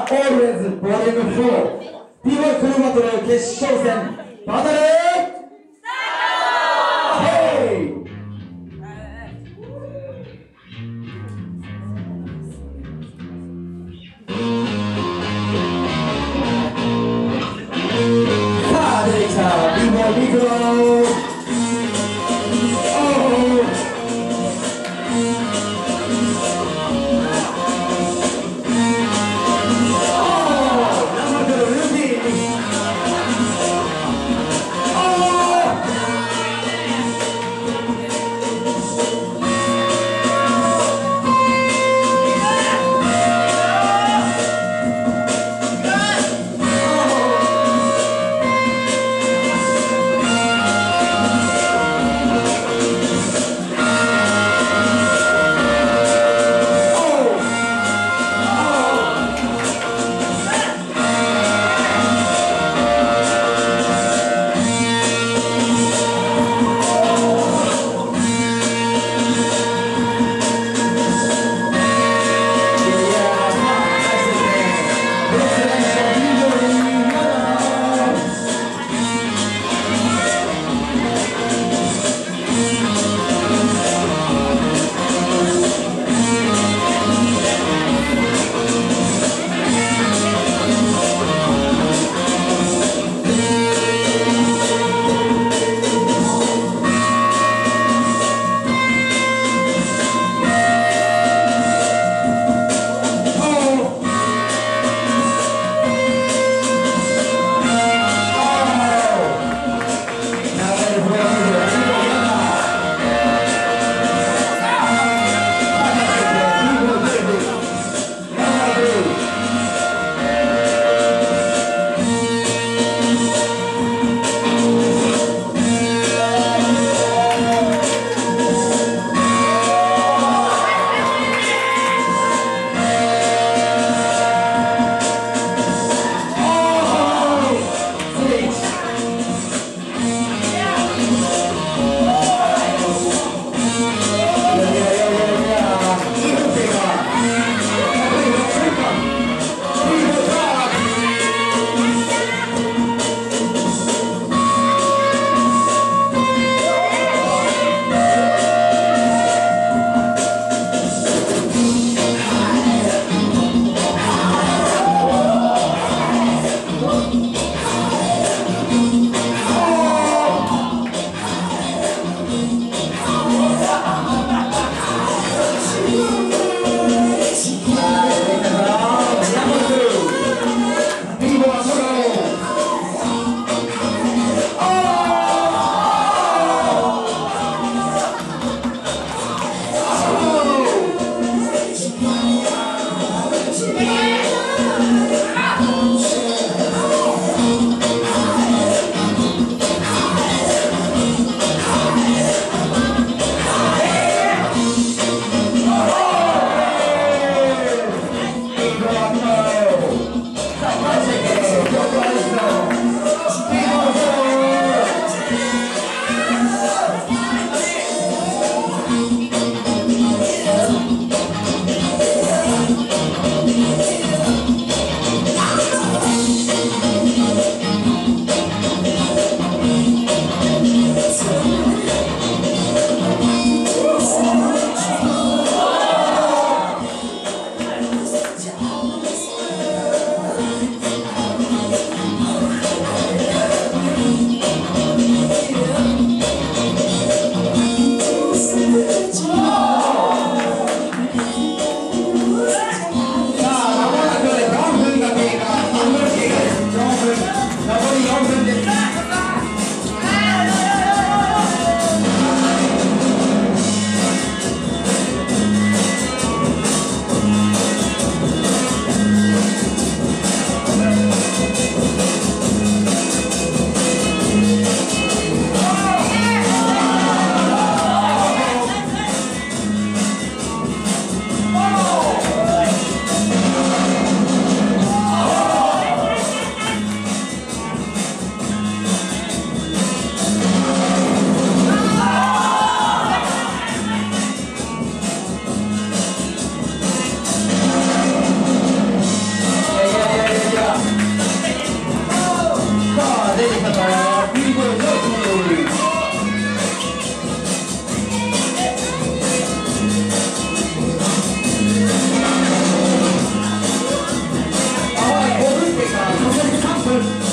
ザ・オールウェイズボリューム4 b ボイクルーバトル決勝戦バトル！さあ出てきた b ボイミクロ。Oh.